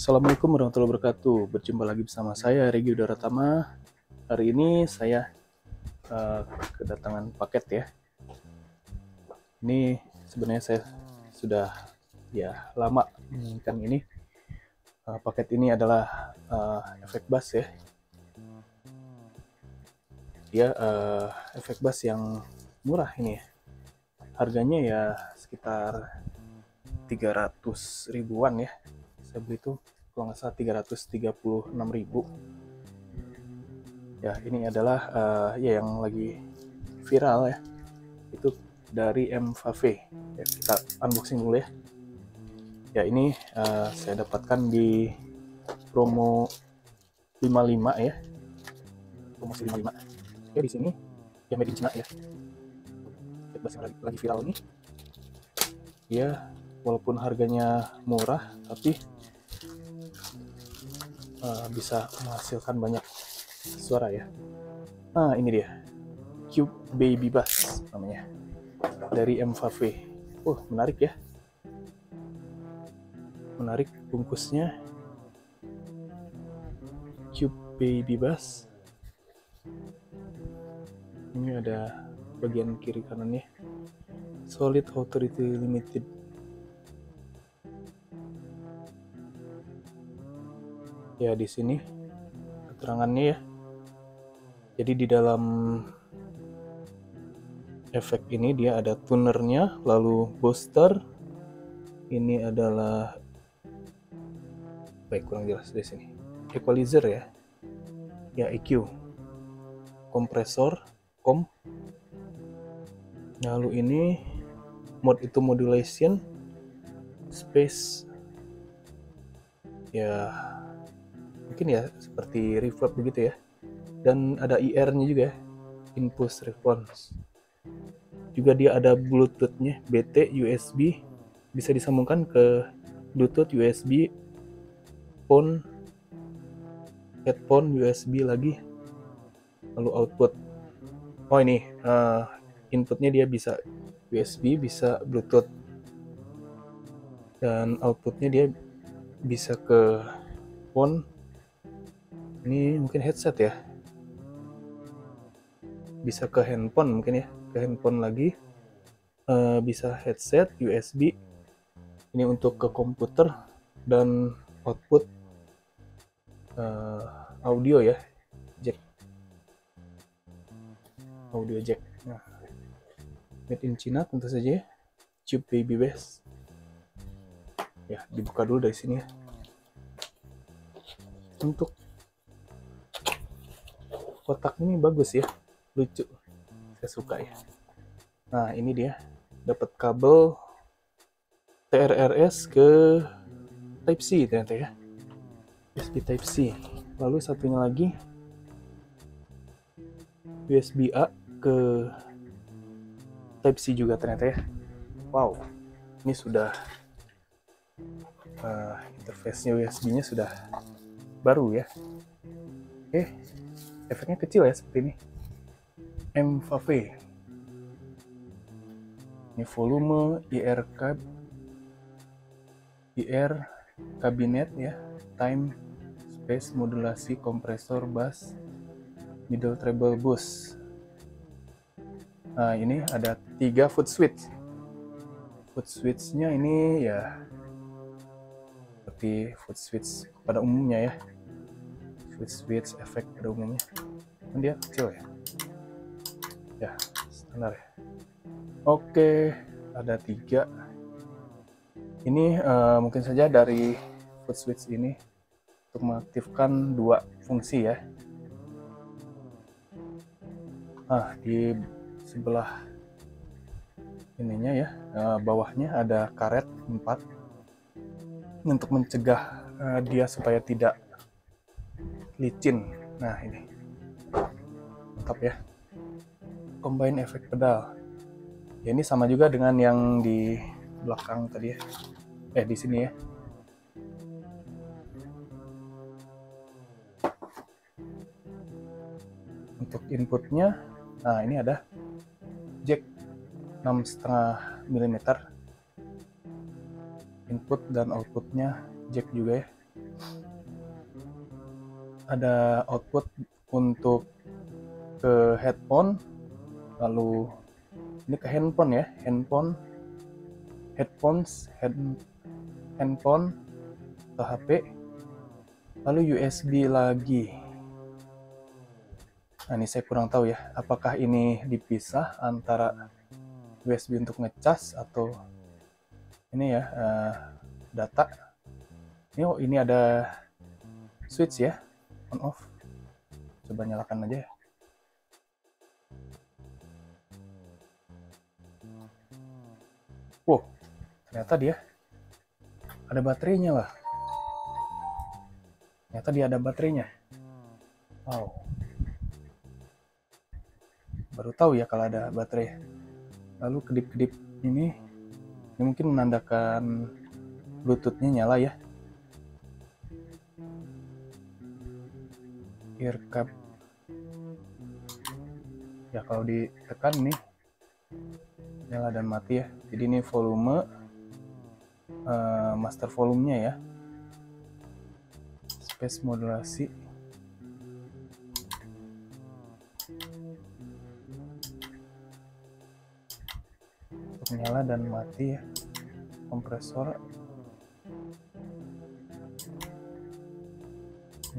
Assalamualaikum warahmatullahi wabarakatuh. Berjumpa lagi bersama saya Regi Udaratama. Hari ini saya uh, kedatangan paket ya. Ini sebenarnya saya sudah ya lama menginginkan ini. Uh, paket ini adalah uh, efek bass ya. Ya uh, efek bass yang murah ini ya. Harganya ya sekitar 300 ribuan ya saya beli itu kalau nggak salah 336 ribu. Ya ini adalah uh, ya yang lagi viral ya. Itu dari M ya, kita unboxing dulu ya. Ya ini uh, saya dapatkan di promo 55 ya. Promosi 55 ya di sini ya made in China ya. Yang lagi, lagi viral ini. Ya walaupun harganya murah tapi uh, bisa menghasilkan banyak suara ya. Nah ini dia, Cube Baby Bass namanya dari M Fave. Uh menarik ya, menarik bungkusnya. Cube Baby Bass. Ini ada bagian kiri kanannya. Solid Authority Limited ya di sini. Keterangannya ya. Jadi di dalam efek ini dia ada tunernya lalu booster. Ini adalah baik kurang jelas di sini. Equalizer ya. Ya EQ kompresor kom. Lalu ini mode itu modulation. Space. Ya mungkin ya seperti reverb begitu ya. Dan ada IR-nya juga ya impulse response. Juga dia ada bluetooth-nya BT USB bisa disambungkan ke bluetooth USB phone headphone USB lagi. Lalu output. Oh ini uh, inputnya dia bisa USB bisa bluetooth. Dan outputnya dia bisa ke phone ini mungkin headset ya. Bisa ke handphone mungkin ya. Ke handphone lagi. Uh, bisa headset USB ini untuk ke komputer dan output uh, audio ya jack. Audio jack. Nah made in China tentu saja ya. Baby Bass. Ya dibuka dulu dari sini ya. Untuk kotak ini bagus ya. Lucu. Saya suka ya. Nah ini dia. Dapat kabel TRRS ke Type C ternyata ya. USB Type C. Lalu satunya lagi USB A ke Type C juga ternyata ya. Wow. Ini sudah uh, interface-nya USB-nya sudah baru ya. Oke efeknya kecil ya seperti ini. M Fave ini volume IR cab IR kabinet ya. Time space modulasi kompresor bass middle treble boost nah ini ada tiga foot switch. Foot switchnya ini ya seperti foot switch pada umumnya ya switch switch efek pada umumnya kan dia kecil ya? Ya standar ya. Oke ada tiga. Ini uh, mungkin saja dari foot switch ini untuk mengaktifkan dua fungsi ya. Nah di sebelah ininya ya uh, bawahnya ada karet 4 untuk mencegah uh, dia supaya tidak licin. Nah ini. Mantap ya. Combine efek pedal. Ya ini sama juga dengan yang di belakang tadi ya. Eh di sini ya. Untuk inputnya nah ini ada jack 6,5 mm. Input dan outputnya jack juga ya ada output untuk ke headphone lalu ini ke handphone ya handphone headphones head, handphone ke HP lalu USB lagi. Nah ini saya kurang tahu ya apakah ini dipisah antara USB untuk ngecas atau ini ya uh, data? Ini oh ini ada switch ya on off. Coba nyalakan aja ya. Wow ternyata dia ada baterainya lah ternyata dia ada baterainya. Wow. Baru tahu ya kalau ada baterai. Lalu kedip-kedip ini ini mungkin menandakan bluetoothnya nyala ya ear cap ya kalau ditekan nih nyala dan mati ya. Jadi ini volume uh, master volumenya ya. Space modulasi. Nyala dan mati ya. Kompresor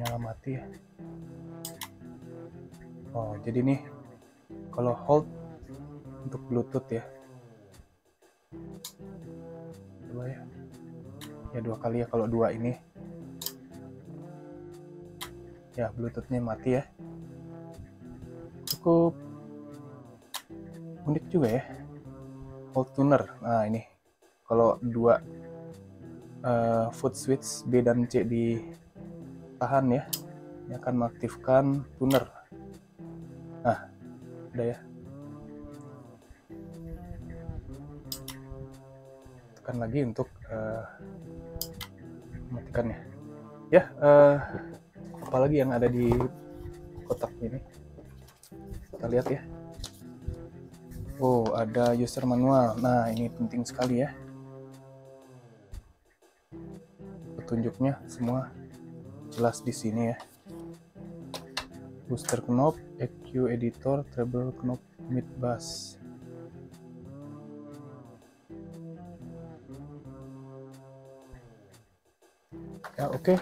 nyala mati ya oh jadi nih kalau hold untuk bluetooth ya. Dua ya. Ya dua kali ya kalau dua ini. Ya bluetoothnya mati ya. Cukup unik juga ya. Hold tuner. Nah ini. Kalau dua uh, foot switch B dan C ditahan ya ini akan mengaktifkan tuner Nah, udah ya. Tekan lagi untuk uh, mematikannya. Ya, uh, apalagi yang ada di kotak ini. Kita lihat ya. Oh, ada user manual. Nah, ini penting sekali ya. Petunjuknya semua jelas di sini ya booster knob, EQ editor, treble knob, mid bass. Ya oke. Okay.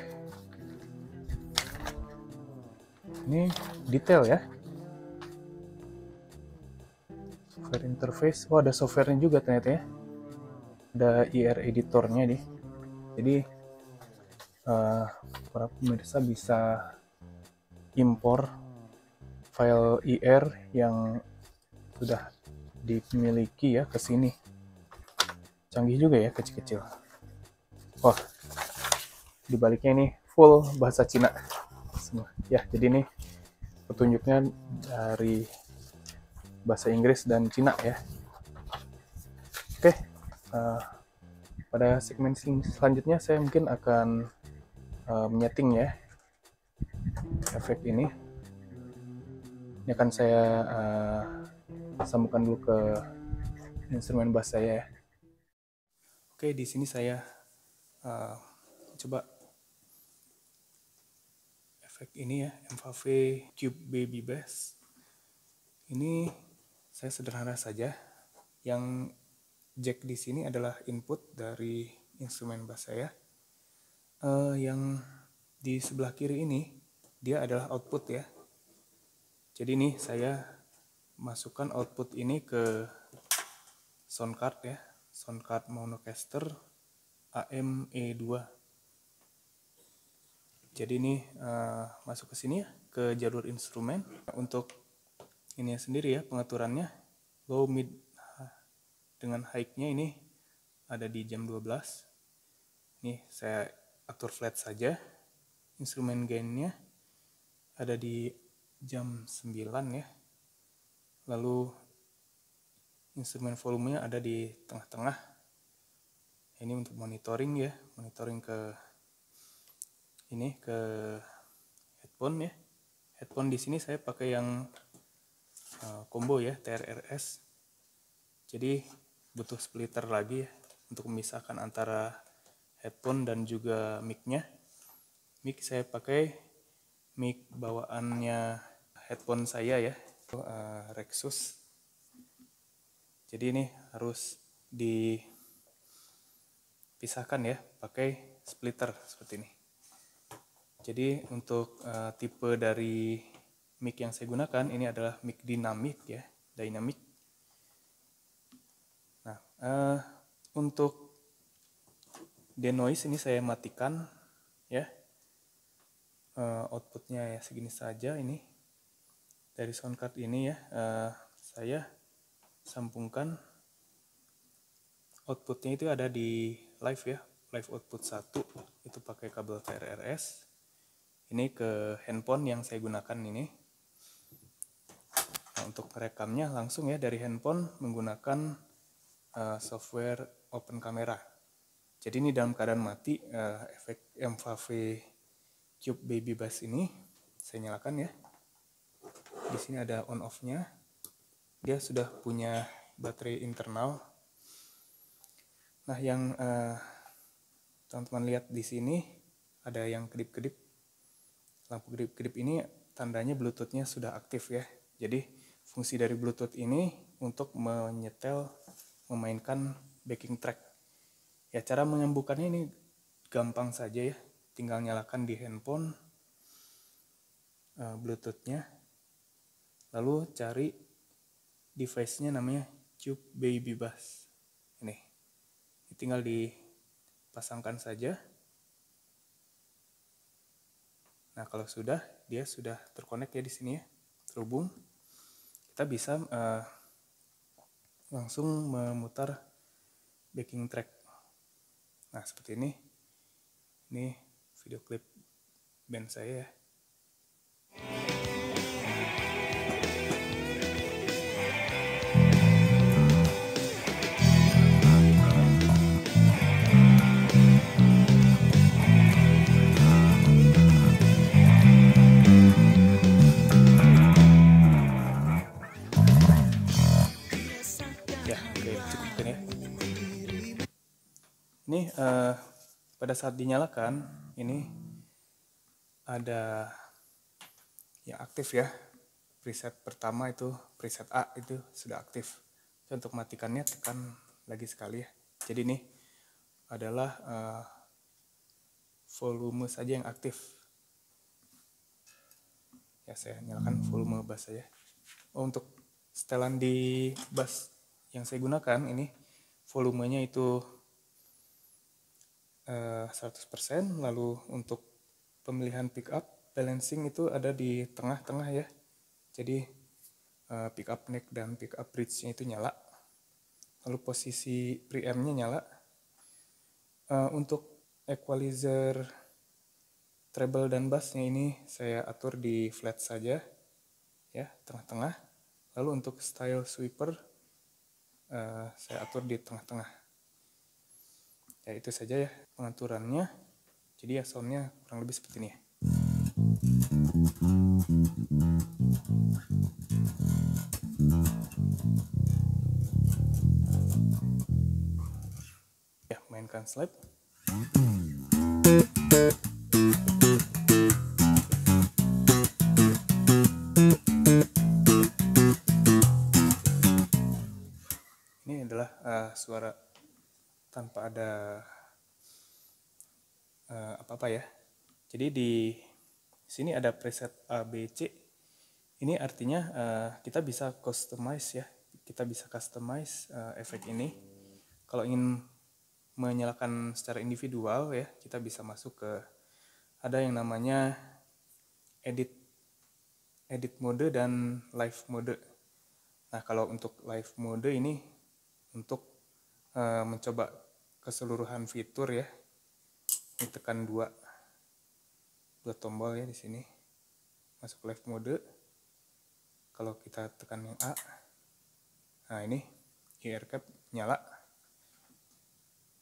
Ini detail ya. Software interface. Oh ada softwarenya juga ternyata ya. Ada IR editornya nih. Jadi uh, para pemirsa bisa impor file IR yang sudah dimiliki ya ke sini. Canggih juga ya kecil-kecil. Wah, dibaliknya ini full bahasa Cina semua. Ya, jadi ini petunjuknya dari bahasa Inggris dan Cina ya. Oke, uh, pada segmen selanjutnya saya mungkin akan uh, menyeting ya efek ini ini akan saya uh, sambungkan dulu ke instrumen bass saya ya. Oke, di sini saya uh, coba efek ini ya, MVV Cube Baby Bass. Ini saya sederhana saja. Yang jack di sini adalah input dari instrumen bass saya. Uh, yang di sebelah kiri ini dia adalah output ya. Jadi ini saya masukkan output ini ke sound card ya, sound card monocaster AME2. Jadi ini uh, masuk ke sini ya, ke jalur instrumen. Untuk ini sendiri ya pengaturannya low mid dengan high-nya ini ada di jam 12. Nih saya atur flat saja instrumen gain-nya ada di jam 9 ya. Lalu instrumen volumenya ada di tengah-tengah. Ini untuk monitoring ya, monitoring ke ini ke headphone ya. Headphone di sini saya pakai yang uh, combo ya, TRRS. Jadi butuh splitter lagi ya untuk memisahkan antara headphone dan juga mic-nya. Mic saya pakai mic bawaannya headphone saya ya uh, Rexus. Jadi ini harus dipisahkan ya pakai splitter seperti ini. Jadi untuk uh, tipe dari mic yang saya gunakan ini adalah mic dinamik ya dynamic. Nah uh, untuk denoise ini saya matikan ya. Uh, outputnya ya segini saja ini. Dari sound card ini ya uh, saya sambungkan. Outputnya itu ada di live ya live output 1 itu pakai kabel VRRS ini ke handphone yang saya gunakan ini. Nah, untuk merekamnya langsung ya dari handphone menggunakan uh, software open camera jadi ini dalam keadaan mati uh, efek MVV Cube Baby Bass ini saya nyalakan ya. Di sini ada on off-nya. Dia sudah punya baterai internal. Nah, yang eh, teman-teman lihat di sini ada yang kedip-kedip. Lampu kedip-kedip ini tandanya Bluetooth-nya sudah aktif ya. Jadi fungsi dari Bluetooth ini untuk menyetel memainkan backing track Ya cara menyembuhkannya ini gampang saja ya. Tinggal nyalakan di handphone uh, Bluetoothnya. Lalu cari device-nya namanya Cube Baby Bass. Ini. ini tinggal dipasangkan saja. Nah, kalau sudah, dia sudah terkonek ya di sini ya, terhubung. Kita bisa uh, langsung memutar backing track Nah, seperti ini. Ini video klip band saya ya. Ini uh, pada saat dinyalakan ini ada yang aktif ya. Preset pertama itu preset A itu sudah aktif. Jadi untuk matikannya tekan lagi sekali ya. Jadi ini adalah uh, volume saja yang aktif. Ya saya nyalakan volume bass saja. Oh, untuk setelan di bass yang saya gunakan ini volumenya itu 100% eh, lalu untuk pemilihan pick up balancing itu ada di tengah-tengah ya. Jadi uh, pick up neck dan pick up bridge-nya itu nyala. Lalu posisi preamp-nya nyala. Uh, untuk equalizer treble dan bassnya ini saya atur di flat saja ya tengah-tengah. Lalu untuk style sweeper saya atur di tengah-tengah ya itu saja ya pengaturannya. Jadi ya soundnya kurang lebih seperti ini ya. Ya mainkan slide. Ini adalah uh, suara tanpa ada uh, apa-apa ya. Jadi di sini ada preset A, B, C. Ini artinya uh, kita bisa customize ya. Kita bisa customize uh, efek ini. Kalau ingin menyalakan secara individual ya, kita bisa masuk ke ada yang namanya edit edit mode dan live mode. Nah, kalau untuk live mode ini untuk uh, mencoba keseluruhan fitur ya. Ini tekan dua. Dua tombol ya di sini. Masuk live mode. Kalau kita tekan yang A. Nah ini ear cap nyala.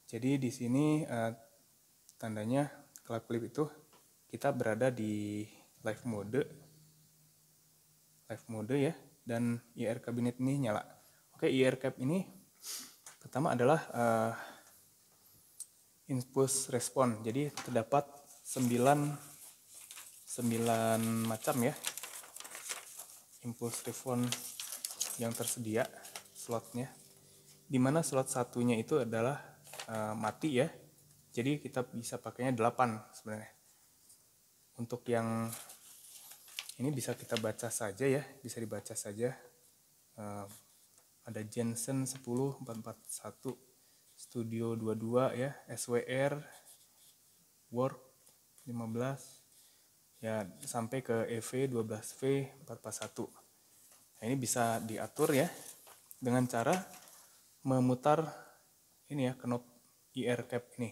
Jadi di sini uh, tandanya klip klip itu kita berada di live mode. Live mode ya. Dan IR cabinet ini nyala. Oke IR cap ini pertama adalah uh, impulse respon. Jadi terdapat 9 9 macam ya. Impulse response yang tersedia slotnya. Di mana slot satunya itu adalah uh, mati ya. Jadi kita bisa pakainya 8 sebenarnya. Untuk yang ini bisa kita baca saja ya. Bisa dibaca saja uh, ada Jensen 10 441 Studio 22 ya SWR Work 15 ya sampai ke EV 12V 441 nah, ini bisa diatur ya dengan cara memutar ini ya knop IR cap ini.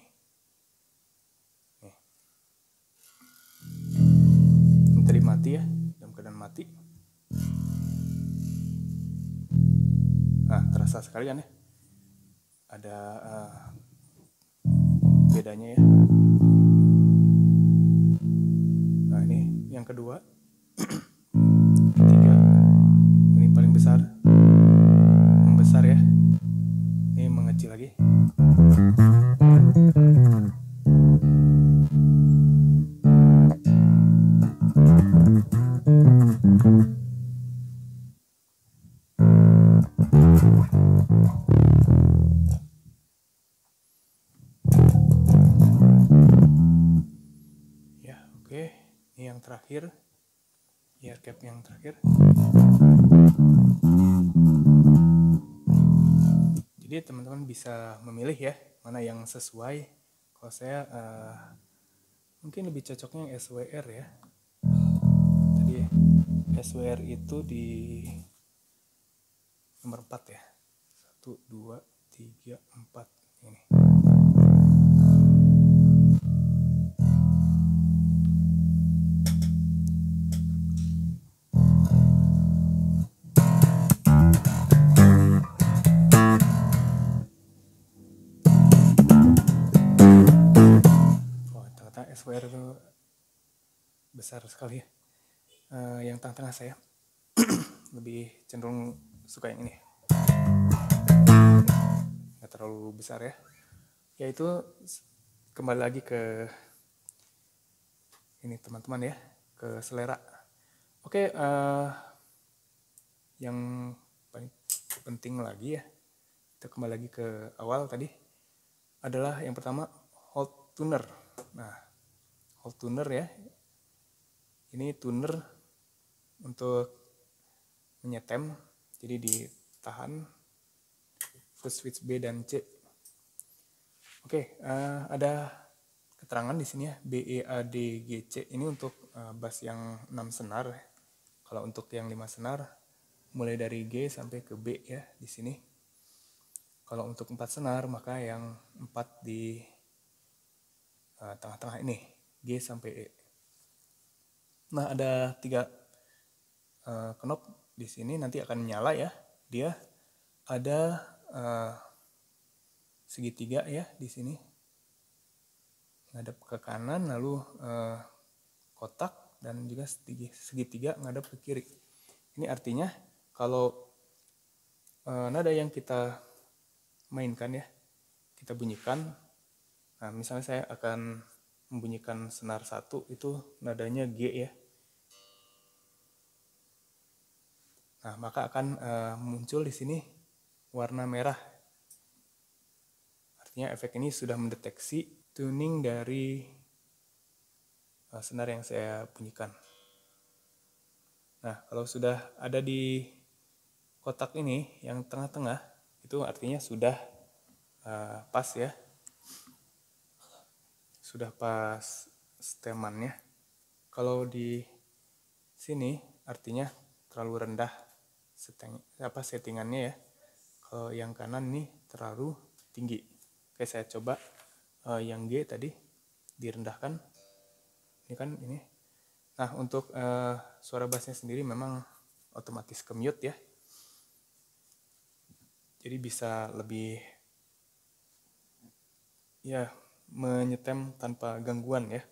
Ini tadi mati ya dalam keadaan mati nah terasa sekali kan ya. Ada uh, bedanya ya. Nah ini yang kedua. Tiga ini paling besar. Membesar ya. Ini mengecil lagi terakhir ear cap yang terakhir. Jadi teman-teman bisa memilih ya mana yang sesuai. Kalau saya uh, mungkin lebih cocoknya yang SWR ya. Tadi SWR itu di nomor 4 ya. 1, 2, 3, 4 ini SWR itu besar sekali ya. Uh, yang tengah-tengah saya lebih cenderung suka yang ini. Nggak terlalu besar ya. Yaitu kembali lagi ke ini teman-teman ya, ke selera. Oke, uh, yang paling penting lagi ya, kita kembali lagi ke awal tadi adalah yang pertama hold tuner. Nah, hold tuner ya. Ini tuner untuk menyetem, jadi ditahan first switch B dan C. Oke, uh, ada keterangan di sini ya B E A D G C ini untuk uh, bass yang 6 senar. Kalau untuk yang 5 senar mulai dari G sampai ke B ya di sini. Kalau untuk 4 senar maka yang 4 di uh, tengah-tengah ini. G sampai E. Nah, ada tiga uh, knop di sini nanti akan nyala ya. Dia ada uh, segitiga ya di sini. Ngadep ke kanan lalu uh, kotak dan juga segitiga, segitiga ngadep ke kiri. Ini artinya kalau uh, nada yang kita mainkan ya, kita bunyikan. Nah, misalnya saya akan membunyikan senar satu itu nadanya G ya. Nah, maka akan uh, muncul di sini warna merah. Artinya efek ini sudah mendeteksi tuning dari uh, senar yang saya bunyikan. Nah, kalau sudah ada di kotak ini yang tengah-tengah, itu artinya sudah uh, pas ya sudah pas stemannya. Kalau di sini artinya terlalu rendah setting, apa settingannya ya. Kalau yang kanan nih terlalu tinggi. Oke, saya coba uh, yang G tadi direndahkan. Ini kan ini. Nah, untuk uh, suara bassnya sendiri memang otomatis ke mute ya. Jadi bisa lebih ya menyetem tanpa gangguan ya.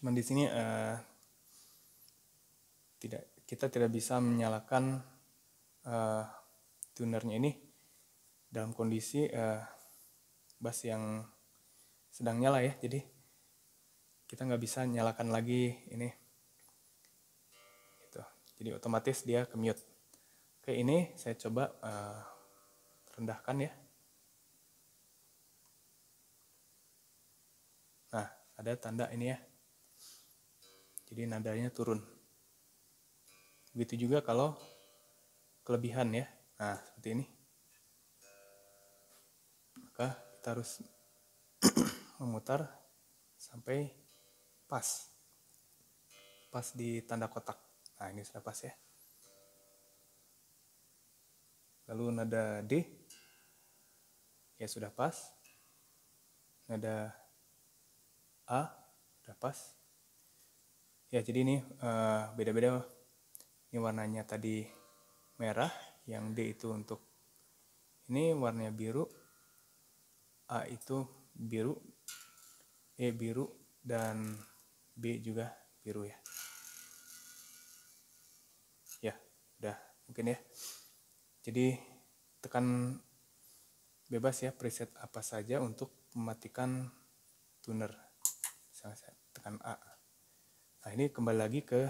Cuman di sini uh, tidak kita tidak bisa menyalakan uh, tunernya ini dalam kondisi uh, bass yang sedang nyala ya. Jadi kita nggak bisa nyalakan lagi ini gitu jadi otomatis dia ke mute oke ini saya coba uh, rendahkan ya nah ada tanda ini ya. Jadi nadanya turun. Begitu juga kalau kelebihan ya. Nah seperti ini. Maka kita harus memutar sampai pas. Pas di tanda kotak. Nah ini sudah pas ya. Lalu nada D. Ya sudah pas. Nada A sudah pas ya jadi ini uh, beda-beda ini warnanya tadi merah yang D itu untuk ini warnanya biru A itu biru E biru dan B juga biru ya. Ya, udah mungkin ya. Jadi tekan bebas ya preset apa saja untuk mematikan tuner. Misalnya saya tekan A. Nah ini kembali lagi ke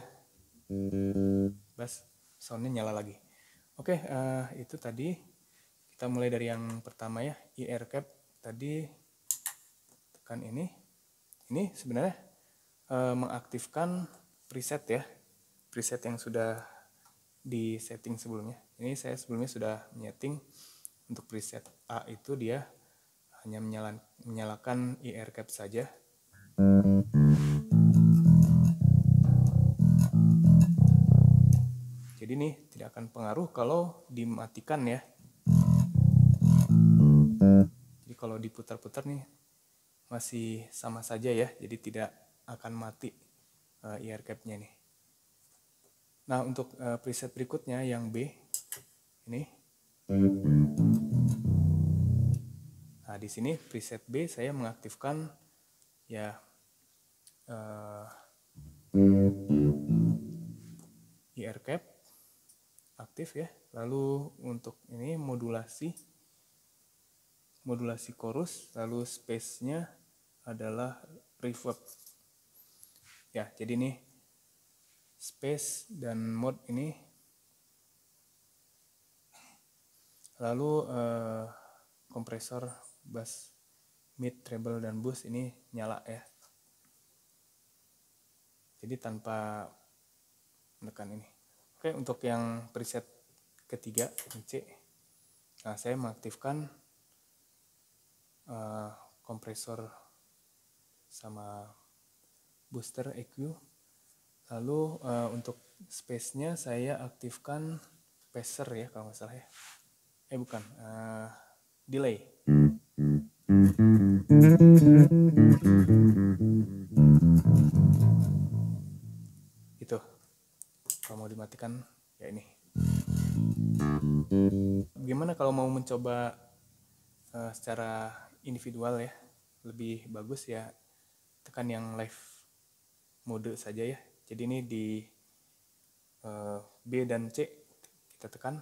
bass soundnya nyala lagi. Oke, uh, itu tadi kita mulai dari yang pertama ya, IR cap tadi tekan ini. Ini sebenarnya uh, mengaktifkan preset ya preset yang sudah di setting sebelumnya ini saya sebelumnya sudah menyeting untuk preset A itu dia hanya menyalakan IR cap saja jadi ini tidak akan pengaruh kalau dimatikan ya jadi kalau diputar-putar nih masih sama saja ya jadi tidak akan mati uh, eh, IR cap-nya nih. Nah, untuk uh, preset berikutnya yang B ini. Nah, di sini preset B saya mengaktifkan ya. Uh, eh, IR cap aktif ya. Lalu untuk ini modulasi modulasi chorus, lalu space-nya adalah reverb. Ya jadi ini space dan mode ini. Lalu uh, kompresor bass mid treble dan boost ini nyala ya jadi tanpa menekan ini oke untuk yang preset ketiga C nah saya mengaktifkan uh, kompresor sama booster EQ. Lalu uh, untuk space-nya saya aktifkan pacer ya kalau nggak salah ya. Eh bukan, uh, delay. Itu. Kalau mau dimatikan ya ini. Gimana kalau mau mencoba uh, secara individual ya? Lebih bagus ya tekan yang live mode saja ya. Jadi ini di uh, B dan C kita tekan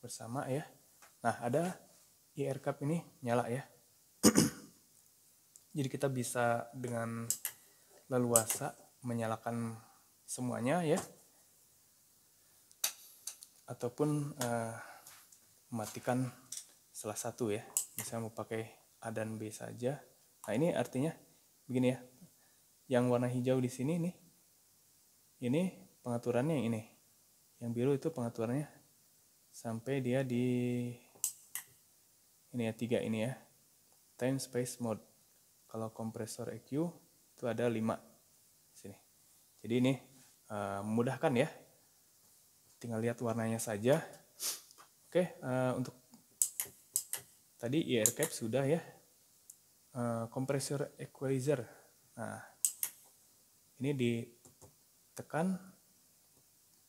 bersama ya. Nah, ada IR cap ini nyala ya. Jadi kita bisa dengan leluasa menyalakan semuanya ya. Ataupun uh, mematikan salah satu ya. Misalnya mau pakai A dan B saja. Nah, ini artinya begini ya yang warna hijau di sini nih ini pengaturannya yang ini yang biru itu pengaturannya sampai dia di ini ya tiga ini ya time space mode kalau kompresor EQ itu ada lima sini. Jadi ini uh, memudahkan ya. Tinggal lihat warnanya saja. Oke uh, untuk tadi IR cap sudah ya. Uh, kompresor equalizer. Nah ini ditekan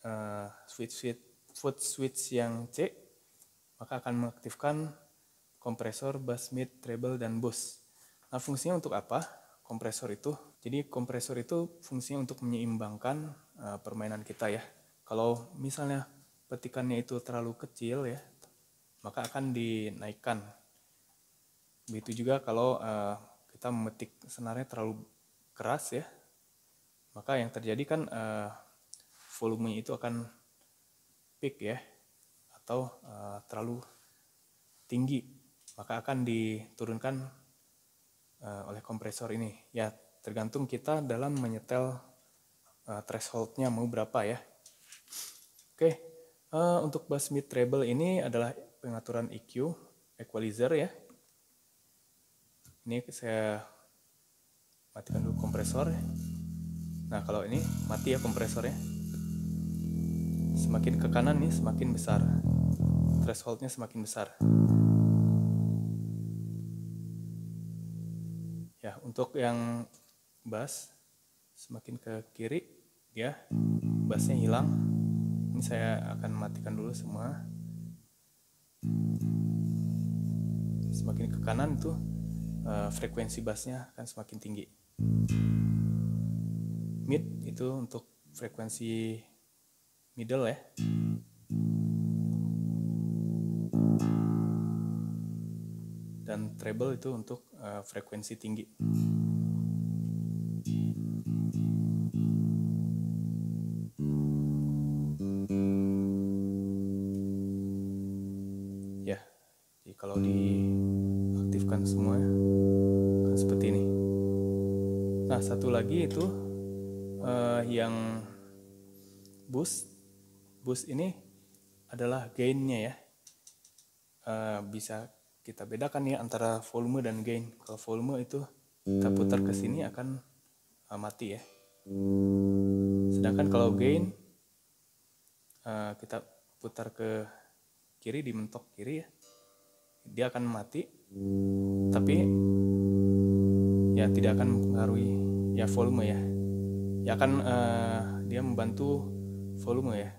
uh, switch switch foot switch yang C maka akan mengaktifkan kompresor bass mid treble dan boost nah fungsinya untuk apa? Kompresor itu. Jadi kompresor itu fungsinya untuk menyeimbangkan uh, permainan kita ya. Kalau misalnya petikannya itu terlalu kecil ya maka akan dinaikkan. Begitu juga kalau uh, kita memetik senarnya terlalu keras ya, maka yang terjadi kan uh, volume itu akan peak ya, atau uh, terlalu tinggi, maka akan diturunkan uh, oleh kompresor ini. Ya tergantung kita dalam menyetel uh, thresholdnya mau berapa ya. Oke, uh, untuk bass mid treble ini adalah pengaturan EQ, equalizer ya. Ini saya matikan dulu kompresor. Nah kalau ini mati ya kompresornya. Semakin ke kanan nih semakin besar. Thresholdnya semakin besar. Ya untuk yang bass semakin ke kiri dia bassnya hilang. Ini saya akan matikan dulu semua. Semakin ke kanan itu uh, frekuensi bassnya akan semakin tinggi. Mid itu untuk frekuensi middle ya. Treble itu untuk uh, frekuensi tinggi. Ya, jadi kalau diaktifkan semua akan seperti ini. Nah, satu lagi itu uh, yang boost. Boost ini adalah gainnya ya. Uh, bisa kita bedakan ya antara volume dan gain. Kalau volume itu kita putar ke sini akan uh, mati ya. Sedangkan kalau gain uh, kita putar ke kiri di mentok kiri ya, dia akan mati. Tapi ya tidak akan mempengaruhi ya volume ya. Ya akan uh, dia membantu volume ya.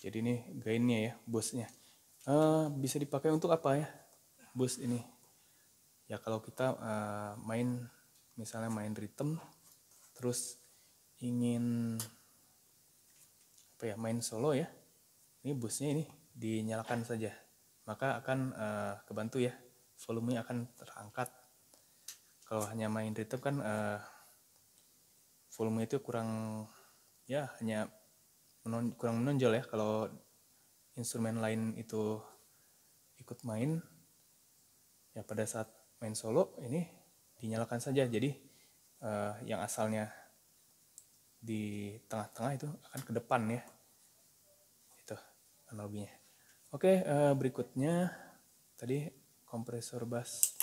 Jadi ini gainnya ya, boostnya. Uh, bisa dipakai untuk apa ya, boost ini? Ya kalau kita uh, main, misalnya main rhythm, terus ingin apa ya main solo ya ini busnya ini dinyalakan saja maka akan uh, kebantu ya volumenya akan terangkat kalau hanya main rhythm kan uh, volume itu kurang ya hanya menon kurang menonjol ya kalau instrumen lain itu ikut main ya pada saat main solo ini dinyalakan saja. Jadi uh, yang asalnya di tengah-tengah itu akan ke depan ya. Itu analoginya. Oke uh, berikutnya tadi kompresor bass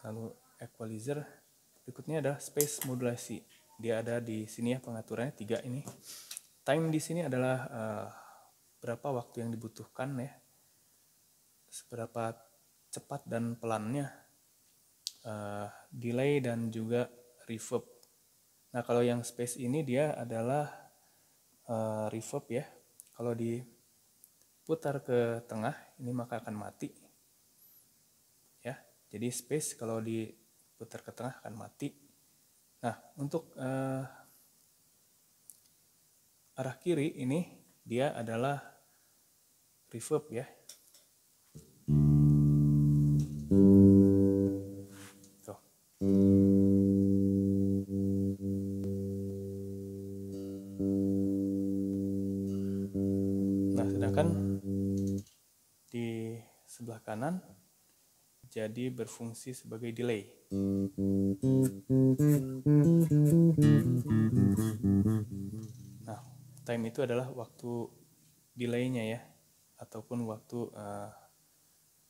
lalu equalizer. Berikutnya adalah space modulasi dia ada di sini ya pengaturannya tiga ini time di sini adalah uh, berapa waktu yang dibutuhkan ya seberapa cepat dan pelannya uh, delay dan juga reverb Nah, kalau yang space ini dia adalah uh, reverb ya. Kalau diputar ke tengah, ini maka akan mati. Ya, jadi space kalau diputar ke tengah akan mati. Nah, untuk uh, arah kiri ini dia adalah reverb ya. kanan jadi berfungsi sebagai delay. Nah, time itu adalah waktu delaynya ya, ataupun waktu uh,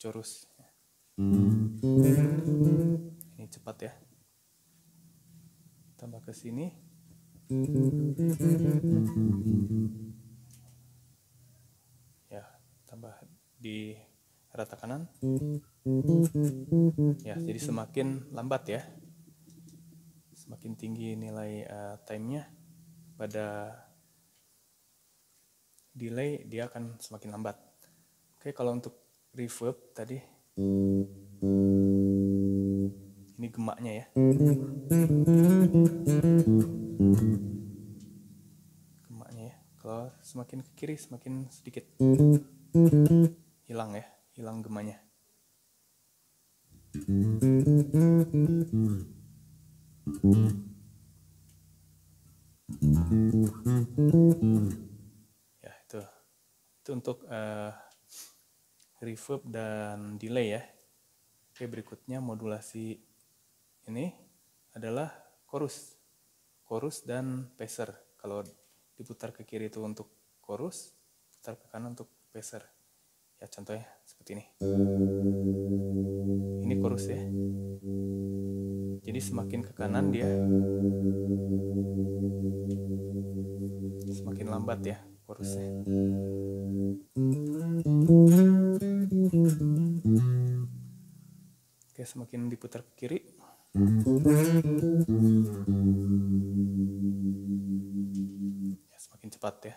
chorus. Ini cepat ya. Tambah ke sini. Ya, tambah di rata kanan ya jadi semakin lambat ya. Semakin tinggi nilai uh, timenya pada delay dia akan semakin lambat. Oke kalau untuk reverb tadi ini gemaknya ya. Gemaknya ya. Kalau semakin ke kiri semakin sedikit. Hilang ya hilang gemanya. Ya itu. Itu untuk uh, reverb dan delay ya. Oke berikutnya modulasi ini adalah chorus. Chorus dan pacer. Kalau diputar ke kiri itu untuk chorus putar ke kanan untuk pacer ya contohnya seperti ini. Ini chorus ya. Jadi semakin ke kanan dia semakin lambat ya chorusnya oke semakin diputar ke kiri. Ya semakin cepat ya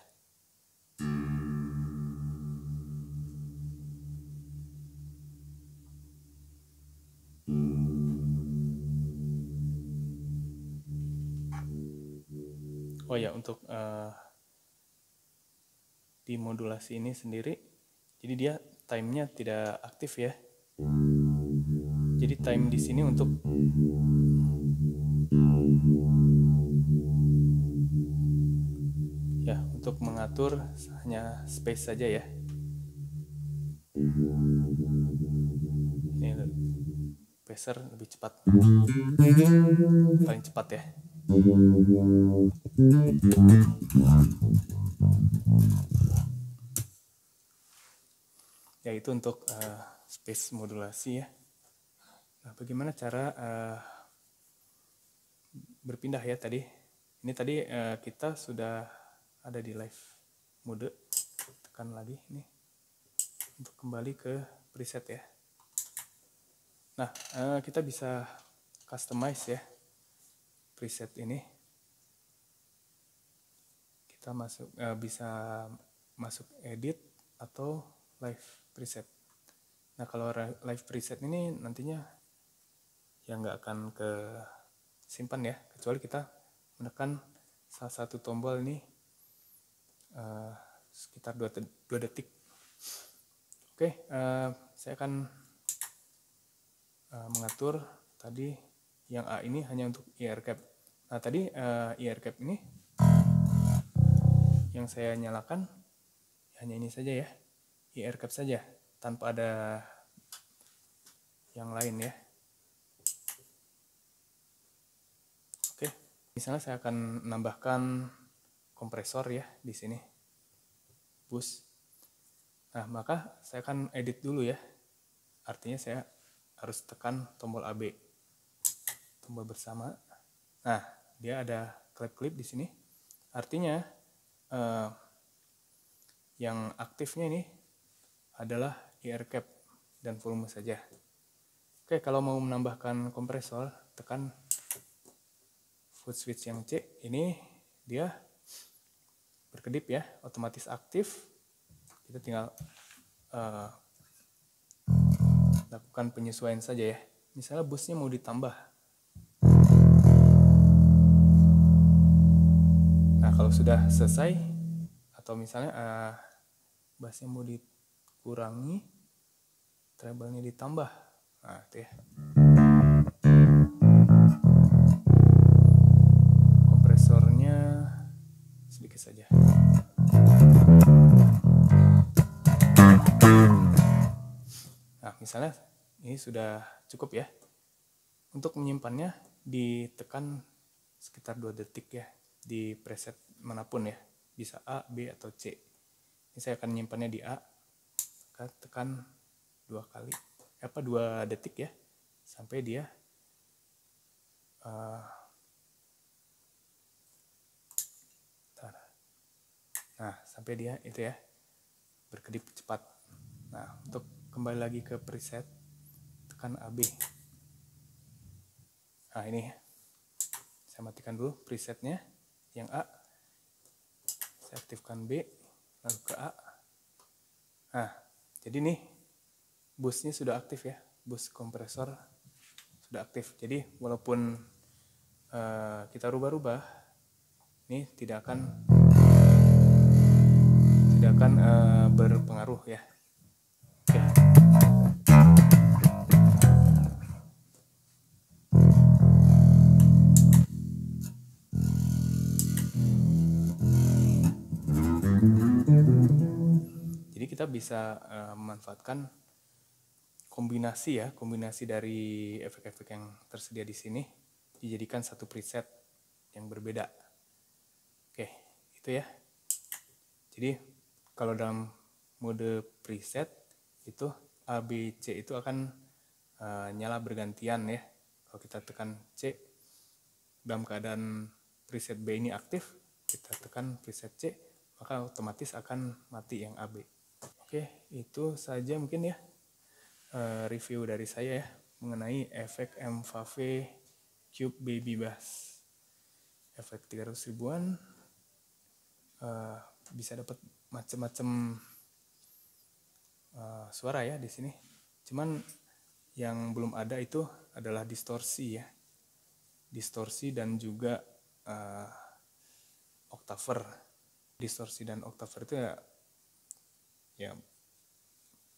Oh ya untuk uh, di modulasi ini sendiri, jadi dia timenya tidak aktif ya. Jadi time di sini untuk ya untuk mengatur hanya space saja ya. Ini pacer lebih cepat, paling cepat ya. Ya itu untuk uh, space modulasi ya. Nah, bagaimana cara uh, berpindah ya tadi? Ini tadi uh, kita sudah ada di live mode. Tekan lagi ini untuk kembali ke preset ya. Nah, uh, kita bisa customize ya preset ini. Kita masuk uh, bisa masuk edit atau live preset. Nah kalau live preset ini nantinya yang nggak akan ke simpan ya kecuali kita menekan salah satu tombol ini uh, sekitar 2, 2 detik. Oke uh, saya akan uh, mengatur tadi yang A ini hanya untuk IR cap Nah tadi uh, IR cap ini yang saya nyalakan hanya ini saja ya, IR cap saja tanpa ada yang lain ya. Oke, misalnya saya akan menambahkan kompresor ya di sini, bus. Nah maka saya akan edit dulu ya, artinya saya harus tekan tombol AB, tombol bersama. Nah dia ada klip-klip di sini. Artinya uh, yang aktifnya ini adalah ear cap dan volume saja. Oke, kalau mau menambahkan kompresor, tekan foot switch yang C. Ini dia berkedip ya, otomatis aktif. Kita tinggal uh, lakukan penyesuaian saja ya. Misalnya busnya mau ditambah, kalau sudah selesai atau misalnya uh, bassnya mau dikurangi treble-nya ditambah. Nah itu ya. Kompresornya sedikit saja. Nah misalnya ini sudah cukup ya. Untuk menyimpannya ditekan sekitar 2 detik ya di preset mana pun ya. Bisa A, B atau C. Ini saya akan menyimpannya di A. Tekan dua kali. Apa dua detik ya. Sampai dia uh, nah sampai dia itu ya berkedip cepat. Nah untuk kembali lagi ke preset tekan AB nah ini saya matikan dulu presetnya yang A. Saya aktifkan B lalu ke A. Nah jadi nih busnya sudah aktif ya. Bus kompresor sudah aktif. Jadi walaupun uh, kita rubah-rubah ini tidak akan tidak akan uh, berpengaruh ya kita bisa uh, memanfaatkan kombinasi ya, kombinasi dari efek-efek yang tersedia di sini dijadikan satu preset yang berbeda. Oke, itu ya. Jadi kalau dalam mode preset itu A, B, C itu akan uh, nyala bergantian ya. Kalau kita tekan C dalam keadaan preset B ini aktif, kita tekan preset C, maka otomatis akan mati yang AB. Oke, itu saja mungkin ya. Eh, review dari saya ya mengenai efek MVV Cube Baby Bass. Efek 300 ribuan uh, bisa dapat macam-macam uh, suara ya di sini. Cuman yang belum ada itu adalah distorsi ya. Distorsi dan juga uh, octaver. Distorsi dan octaver itu ya ya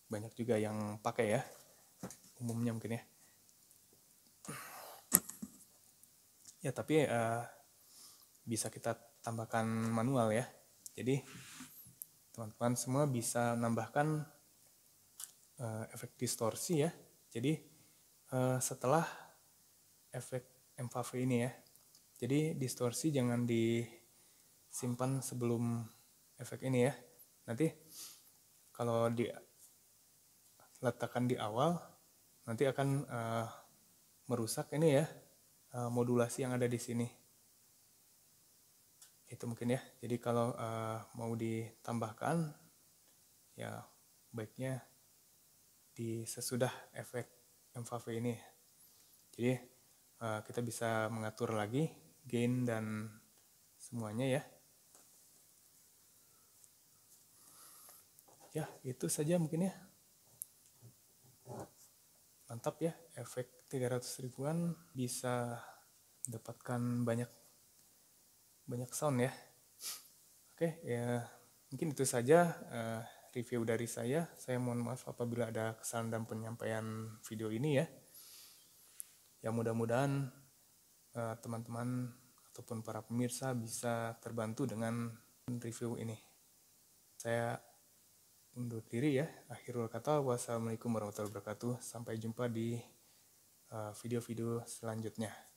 banyak juga yang pakai ya umumnya mungkin ya. Ya tapi uh, bisa kita tambahkan manual ya. Jadi teman-teman semua bisa nambahkan uh, efek distorsi ya. Jadi uh, setelah efek MVV ini ya jadi distorsi jangan disimpan sebelum efek ini ya. Nanti kalau di letakkan di awal nanti akan uh, merusak ini ya uh, modulasi yang ada di sini. Itu mungkin ya. Jadi kalau uh, mau ditambahkan ya baiknya di sesudah efek MVV ini. Jadi uh, kita bisa mengatur lagi gain dan semuanya ya ya itu saja mungkin ya. Mantap ya efek 300 ribuan bisa mendapatkan banyak banyak sound ya. Oke ya mungkin itu saja uh, review dari saya. Saya mohon maaf apabila ada kesalahan dalam penyampaian video ini ya. Ya mudah-mudahan uh, teman-teman ataupun para pemirsa bisa terbantu dengan review ini. Saya undur diri ya. Akhirul kata, wassalamualaikum warahmatullahi wabarakatuh. Sampai jumpa di uh, video-video selanjutnya.